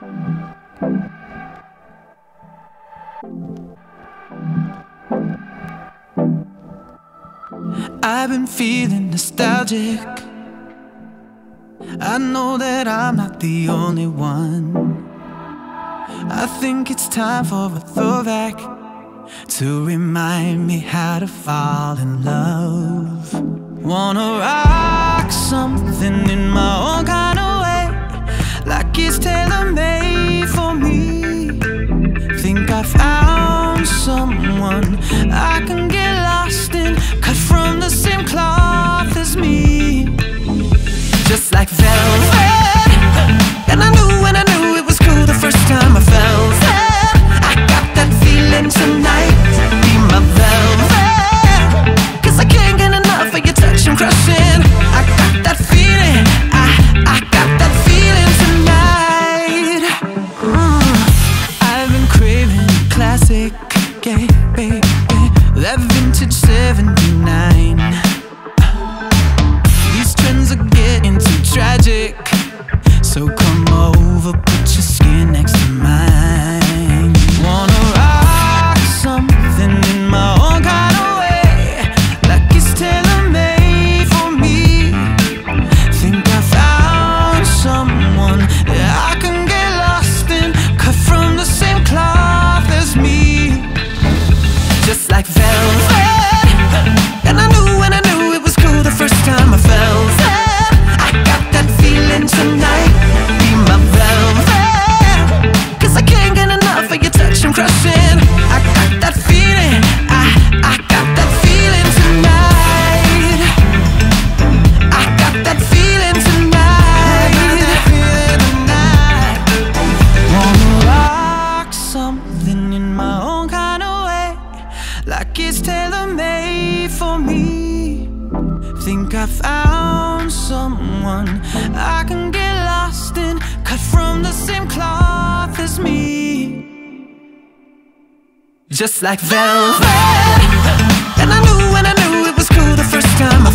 I've been feeling nostalgic. I know that I'm not the only one. I think it's time for a throwback to remind me how to fall in love. Wanna rock something in my someone I can get lost in, cut from the same cloth as me, just like velvet. And I knew when I knew it was cool the first time I felt it. I got that feeling tonight. That vintage 79. Think I found someone I can get lost in, cut from the same cloth as me. Just like velvet. And I knew when I knew it was cool the first time I